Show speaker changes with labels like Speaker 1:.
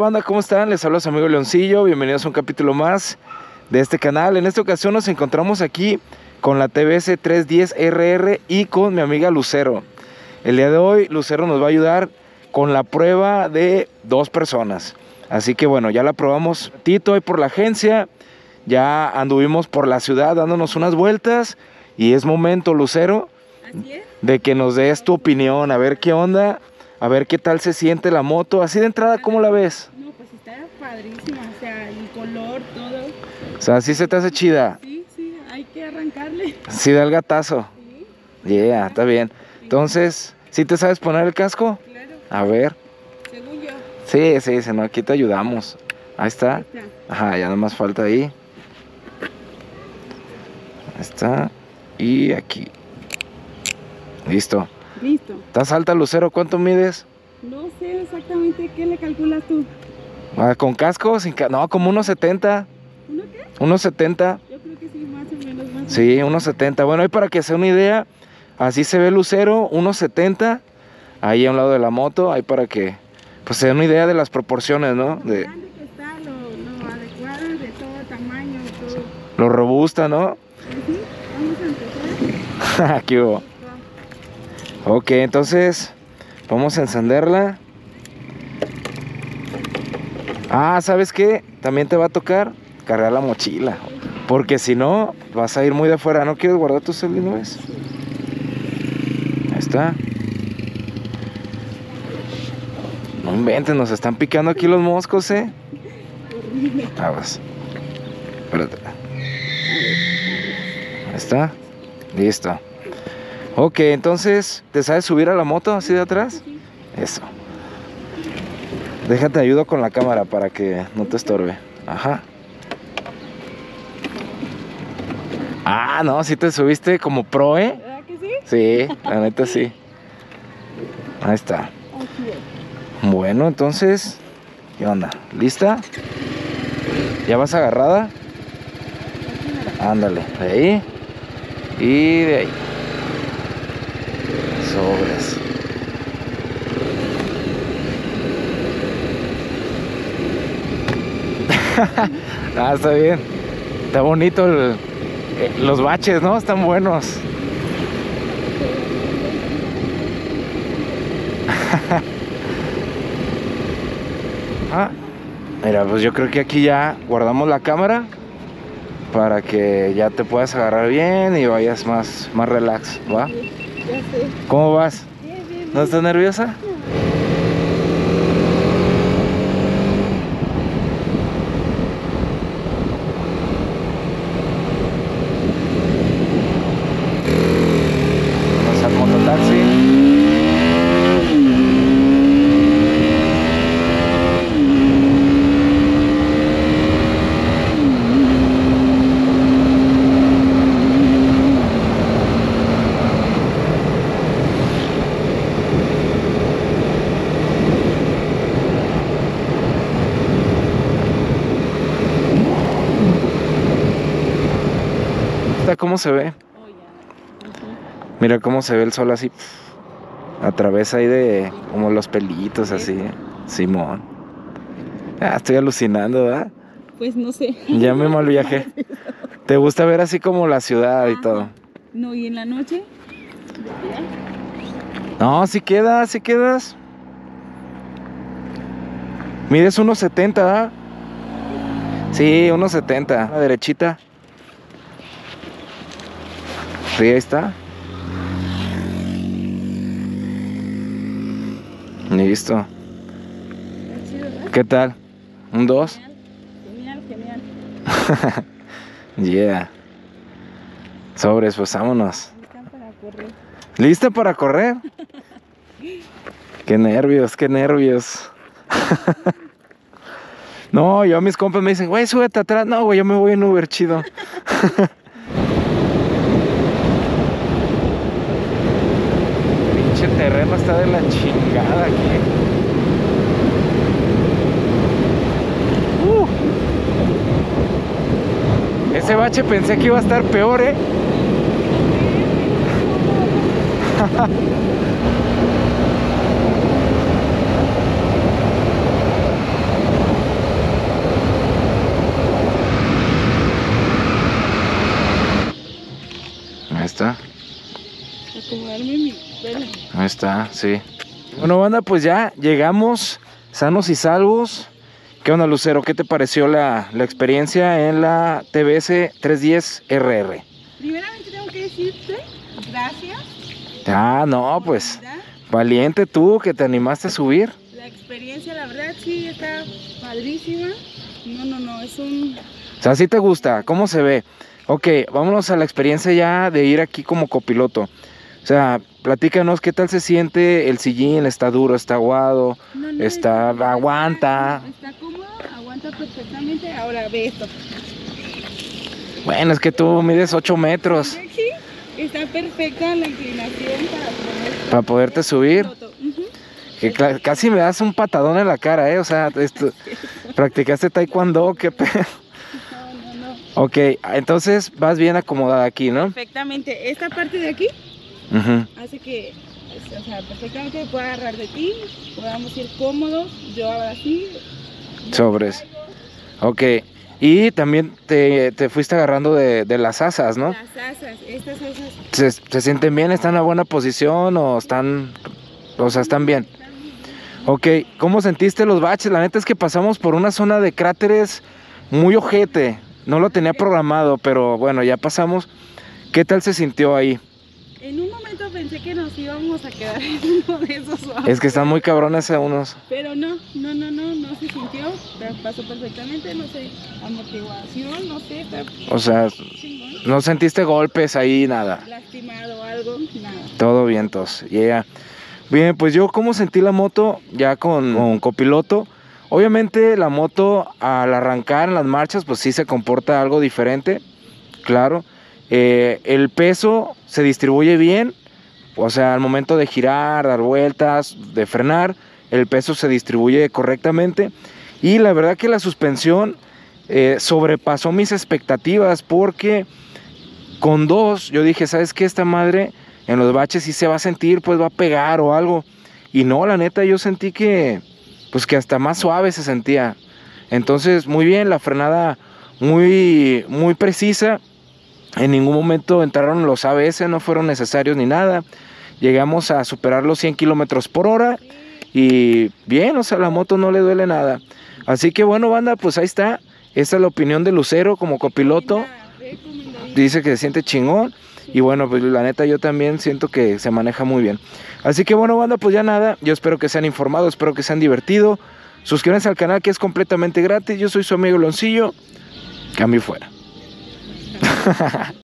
Speaker 1: banda? ¿Cómo están? Les habla su amigo Leoncillo. Bienvenidos a un capítulo más de este canal. En esta ocasión nos encontramos aquí con la TBS 310RR y con mi amiga Lucero. El día de hoy Lucero nos va a ayudar con la prueba de dos personas. Así que bueno, ya la probamos Tito hoy por la agencia. Ya anduvimos por la ciudad dándonos unas vueltas. Y es momento, Lucero, de que nos des tu opinión, a ver qué onda, a ver qué tal se siente la moto. Así de entrada, ¿cómo la ves?
Speaker 2: No, pues está padrísima, o sea, el color, todo.
Speaker 1: O sea, sí se te hace chida.
Speaker 2: Sí, sí, hay que arrancarle.
Speaker 1: Sí da el gatazo.
Speaker 2: Sí,
Speaker 1: Yeah, está bien. Entonces, ¿sí te sabes poner el casco?
Speaker 2: claro,
Speaker 1: A ver.
Speaker 2: según yo.
Speaker 1: Sí, sí, sí, no, aquí te ayudamos. Ahí está.
Speaker 2: Ahí está.
Speaker 1: Ajá, ya nada más falta ahí. Ahí está. Y aquí. Listo.
Speaker 2: Listo.
Speaker 1: ¿Estás alta, Lucero? ¿Cuánto mides?
Speaker 2: No sé exactamente qué le calculas tú.
Speaker 1: Ah, ¿Con casco? Sin ca- no, como unos 70.
Speaker 2: ¿Uno qué?
Speaker 1: Unos 70.
Speaker 2: Yo creo que sí, más o menos, más
Speaker 1: Sí, unos 70. Bueno, ahí para que sea una idea, así se ve Lucero, unos 70. Ahí a un lado de la moto, ahí para que pues se den una idea de las proporciones, ¿no? De
Speaker 2: lo,
Speaker 1: robusta, ¿no?
Speaker 2: Ujú, Vamos a empezar.
Speaker 1: Aquí hubo. Ok, entonces vamos a encenderla. Ah, ¿sabes qué? También te va a tocar cargar la mochila. Porque si no, vas a ir muy de afuera. ¿No quieres guardar tu una vez? Ahí está. No inventes, nos están picando aquí los moscos, ¿eh?
Speaker 2: Horrible.
Speaker 1: Aguas. Espérate. Ahí está. Listo. Ok, entonces, ¿te sabes subir a la moto así de atrás? Eso. Déjate ayudo con la cámara para que no te estorbe. Ajá. Ah, no, sí te subiste como pro, ¿eh?
Speaker 2: ¿Verdad que sí?
Speaker 1: Sí, la neta sí. Ahí está. Bueno, entonces, ¿qué onda? ¿Lista? ¿Ya vas agarrada? Ándale, de ahí y de ahí. Sobres. ah, está bien. Está bonito eh, los baches, ¿no? Están buenos. Ah, mira, pues yo creo que aquí ya guardamos la cámara para que ya te puedas agarrar bien y vayas más, más relax, ¿va?
Speaker 2: Ya sé.
Speaker 1: ¿Cómo vas?
Speaker 2: Bien, bien,
Speaker 1: ¿No estás nerviosa? Vamos al mototaxi. ¿Está cómo se ve? Mira cómo se ve el sol así. A través ahí de como los pelitos así. Simón. Ah, estoy alucinando, ¿verdad?
Speaker 2: Pues no sé.
Speaker 1: Ya me mal viaje. ¿Te gusta ver así como la ciudad y todo?
Speaker 2: No, y en la noche.
Speaker 1: No, si quedas, si quedas. Mides unos 70, ¿verdad? Sí, unos 70. La derechita. Está. Listo. ¿Qué tal? ¿Un 2?
Speaker 2: Genial, genial, genial.
Speaker 1: Yeah. Sobres, pues vámonos.
Speaker 2: Para correr.
Speaker 1: ¿Lista para correr? Qué nervios, qué nervios. No, yo a mis compas me dicen, güey, súbete atrás. No, güey, yo me voy en Uber, chido. pinche terreno está de la chingada aquí. Uh. Ese bache pensé que iba a estar peor, ¿eh? Ahí está sí. Bueno, banda, pues ya llegamos sanos y salvos. ¿Qué onda, Lucero? ¿Qué te pareció la, la experiencia en la TBS 310RR?
Speaker 2: Primeramente tengo que decirte gracias.
Speaker 1: Ah, no, pues valiente tú que te animaste a subir.
Speaker 2: La experiencia, la verdad, sí está padrísima. No, no, no, es un...
Speaker 1: O sea, sí te gusta, ¿cómo se ve? Ok, vámonos a la experiencia ya de ir aquí como copiloto. O sea, platícanos qué tal se siente el sillín, está duro, está aguado,
Speaker 2: no, no,
Speaker 1: está, aguanta.
Speaker 2: Está cómodo, aguanta perfectamente. Ahora ve esto.
Speaker 1: Bueno, es que tú mides 8 metros
Speaker 2: Aquí está perfecta la inclinación para poder...
Speaker 1: para poderte subir. Que casi me das un patadón en la cara, ¿eh? O sea, esto, practicaste taekwondo, qué pedo.
Speaker 2: No, no, no.
Speaker 1: Ok, entonces vas bien acomodada aquí, ¿no?
Speaker 2: Perfectamente. Esta parte de aquí
Speaker 1: Ujú.
Speaker 2: hace que, o sea, perfectamente pueda agarrar de ti, podamos ir cómodos. Yo ahora sí.
Speaker 1: Sobres. Ok, y también te, te fuiste agarrando de, de las asas, ¿no?
Speaker 2: Las asas, estas asas.
Speaker 1: ¿Se, se sienten bien? ¿Están en buena posición o están, o sea, están bien? Ok, ¿cómo sentiste los baches? La neta es que pasamos por una zona de cráteres muy ojete. No lo tenía programado, pero bueno, ya pasamos. ¿Qué tal se sintió ahí?
Speaker 2: Pensé que nos íbamos a quedar en uno de esos.
Speaker 1: Es que están muy cabrones a unos.
Speaker 2: Pero no, no, no, no, no se sintió. Pasó perfectamente, no sé, amortiguación, no sé,
Speaker 1: O sea,
Speaker 2: chingón.
Speaker 1: no sentiste golpes ahí, nada.
Speaker 2: Lastimado algo, nada.
Speaker 1: Todo vientos. Yeah. Bien, pues yo como sentí la moto ya con, con copiloto. Obviamente la moto al arrancar en las marchas pues sí se comporta algo diferente, claro. Eh, el peso se distribuye bien, o sea, al momento de girar, dar vueltas, de frenar, el peso se distribuye correctamente. Y la verdad que la suspensión eh, sobrepasó mis expectativas porque con dos yo dije, ¿sabes qué? Esta madre en los baches sí se va a sentir, pues va a pegar o algo. Y no, la neta, yo sentí que, pues que hasta más suave se sentía. Entonces, muy bien, la frenada muy, muy precisa. En ningún momento entraron los ABS, no fueron necesarios ni nada. Llegamos a superar los 100 kilómetros por hora. Y bien, o sea, la moto no le duele nada. Así que bueno, banda, pues ahí está. Esta es la opinión de Lucero como copiloto. Dice que se siente chingón. Y bueno, pues la neta yo también siento que se maneja muy bien. Así que bueno, banda, pues ya nada. Yo espero que sean informados, espero que sean divertido. Suscríbanse al canal que es completamente gratis. Yo soy su amigo Loncillo. Cambio fuera.